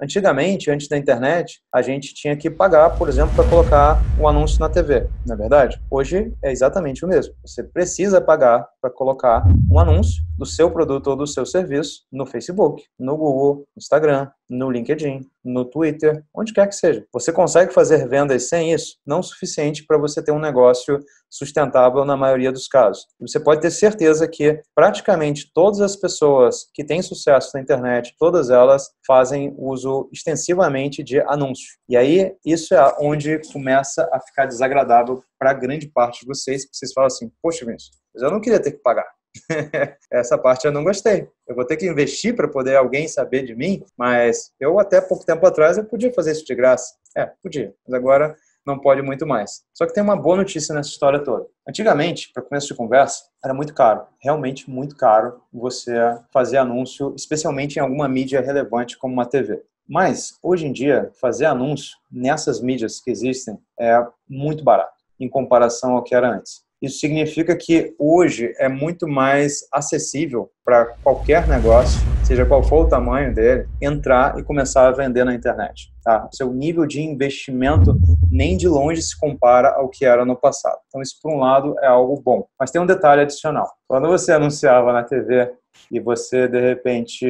Antigamente, antes da internet, a gente tinha que pagar, por exemplo, para colocar um anúncio na TV, não é verdade? Hoje é exatamente o mesmo. Você precisa pagar para colocar um anúncio do seu produto ou do seu serviço no Facebook, no Google, no Instagram, no LinkedIn, no Twitter, onde quer que seja. Você consegue fazer vendas sem isso? Não o suficiente para você ter um negócio sustentável na maioria dos casos. Você pode ter certeza que praticamente todas as pessoas que têm sucesso na internet, todas elas fazem uso extensivamente de anúncios. E aí, isso é onde começa a ficar desagradável para grande parte de vocês, porque vocês falam assim, poxa, Vinícius, mas eu não queria ter que pagar. Essa parte eu não gostei. Eu vou ter que investir para poder alguém saber de mim, mas eu até pouco tempo atrás eu podia fazer isso de graça. É, podia, mas agora não pode muito mais. Só que tem uma boa notícia nessa história toda. Antigamente, para começo de conversa, era muito caro, realmente muito caro você fazer anúncio, especialmente em alguma mídia relevante como uma TV. Mas, hoje em dia, fazer anúncio nessas mídias que existem é muito barato em comparação ao que era antes. Isso significa que hoje é muito mais acessível para qualquer negócio, seja qual for o tamanho dele, entrar e começar a vender na internet. Tá? Seu nível de investimento nem de longe se compara ao que era no passado. Então, isso, por um lado, é algo bom. Mas tem um detalhe adicional. Quando você anunciava na TV e você, de repente,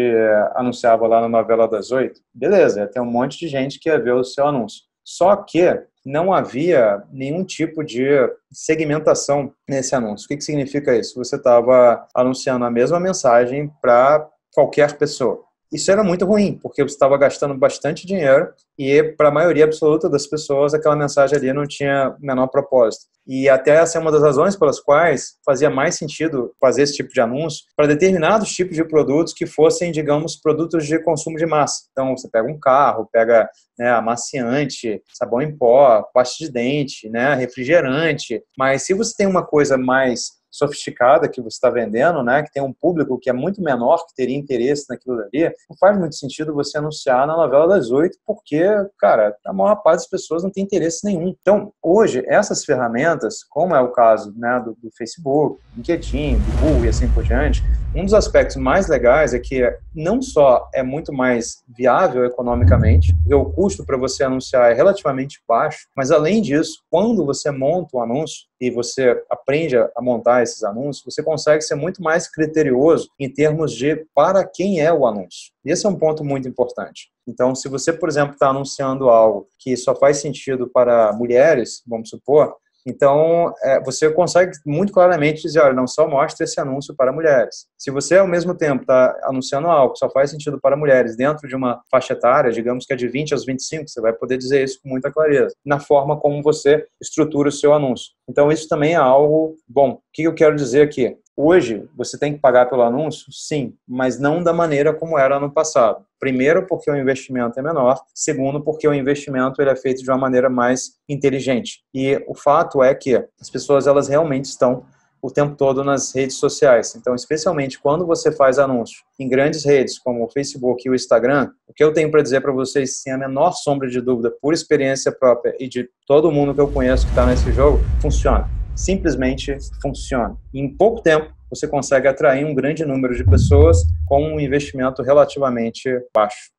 anunciava lá na novela das oito, beleza, ter um monte de gente que ia ver o seu anúncio. Só que não havia nenhum tipo de segmentação nesse anúncio. O que, que significa isso? Você estava anunciando a mesma mensagem para qualquer pessoa. Isso era muito ruim, porque você estava gastando bastante dinheiro e, para a maioria absoluta das pessoas, aquela mensagem ali não tinha menor propósito. E até essa é uma das razões pelas quais fazia mais sentido fazer esse tipo de anúncio para determinados tipos de produtos que fossem, digamos, produtos de consumo de massa. Então, você pega um carro, pega né, amaciante, sabão em pó, pasta de dente, né, refrigerante. Mas se você tem uma coisa mais sofisticada que você está vendendo, né, que tem um público que é muito menor, que teria interesse naquilo ali, não faz muito sentido você anunciar na novela das oito, porque, cara, a maior parte das pessoas não tem interesse nenhum. Então, hoje, essas ferramentas, como é o caso né, do, do Facebook, LinkedIn, do Google e assim por diante, um dos aspectos mais legais é que não só é muito mais viável economicamente, porque o custo para você anunciar é relativamente baixo, mas além disso, quando você monta um anúncio, e você aprende a montar esses anúncios, você consegue ser muito mais criterioso em termos de para quem é o anúncio. Esse é um ponto muito importante. Então, se você, por exemplo, está anunciando algo que só faz sentido para mulheres, vamos supor, então, é, você consegue muito claramente dizer, olha, não só mostra esse anúncio para mulheres. Se você, ao mesmo tempo, está anunciando algo que só faz sentido para mulheres dentro de uma faixa etária, digamos que é de 20 aos 25, você vai poder dizer isso com muita clareza, na forma como você estrutura o seu anúncio. Então, isso também é algo bom. O que eu quero dizer aqui? Hoje, você tem que pagar pelo anúncio? Sim, mas não da maneira como era no passado. Primeiro, porque o investimento é menor. Segundo, porque o investimento ele é feito de uma maneira mais inteligente. E o fato é que as pessoas elas realmente estão o tempo todo nas redes sociais. Então, especialmente quando você faz anúncio em grandes redes como o Facebook e o Instagram, o que eu tenho para dizer para vocês, sem a menor sombra de dúvida, por experiência própria e de todo mundo que eu conheço que está nesse jogo, funciona simplesmente funciona. Em pouco tempo, você consegue atrair um grande número de pessoas com um investimento relativamente baixo.